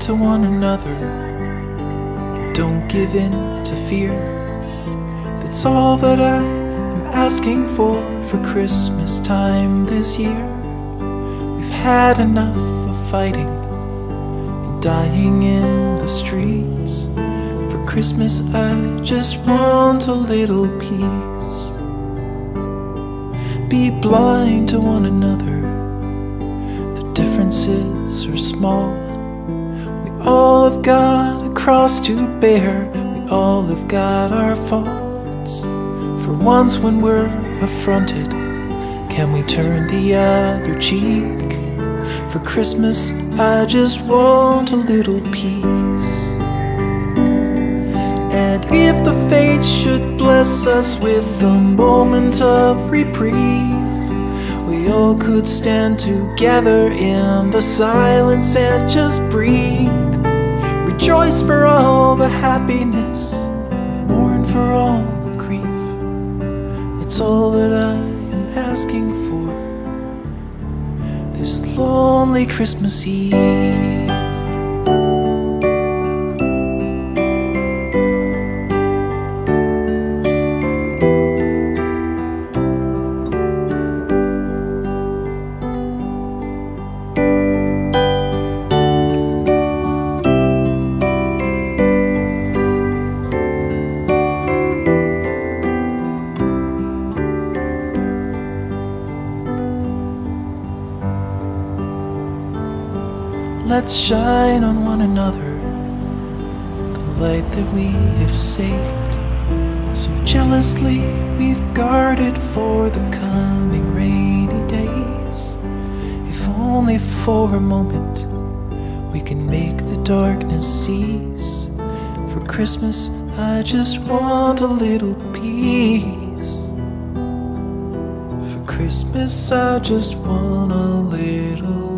to one another. Don't give in to fear. That's all that I am asking for for Christmas time this year. We've had enough of fighting and dying in the streets. For Christmas, I just want a little peace. Be blind to one another. The differences are small. All have got a cross to bear. We all have got our faults. For once, when we're affronted, can we turn the other cheek? For Christmas, I just want a little peace. And if the fates should bless us with a moment of reprieve, we all could stand together in the silence and just breathe. Happiness, mourn for all the grief. It's all that I am asking for this lonely Christmas Eve. Let's shine on one another the light that we have saved. So jealously we've guarded for the coming rainy days. If only for a moment we can make the darkness cease. For Christmas, I just want a little peace. For Christmas, I just want a little